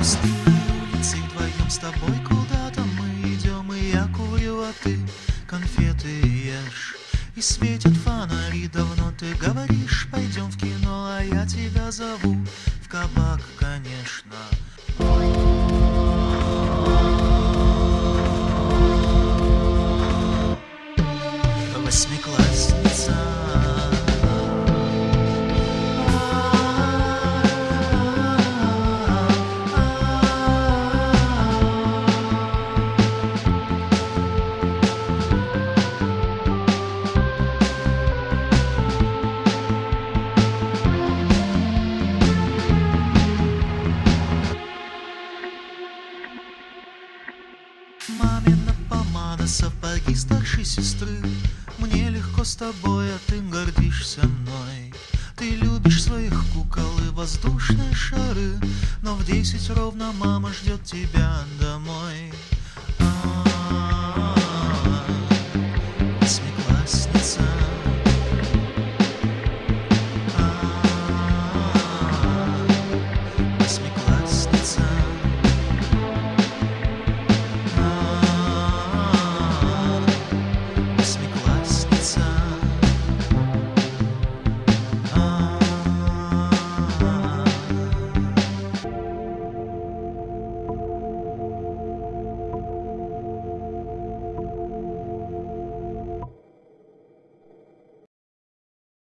пустым улице вдвоем с тобой куда-то мы идем, и я курю, а ты конфеты ешь. И светят фонари, давно ты говоришь, пойдем в кино, а я тебя зову в кабак, конечно. Мамина помада, сапоги старшей сестры. Мне легко с тобой, а ты гордишься мной. Ты любишь своих кукол и воздушные шары. Но в десять ровно мама ждет тебя домой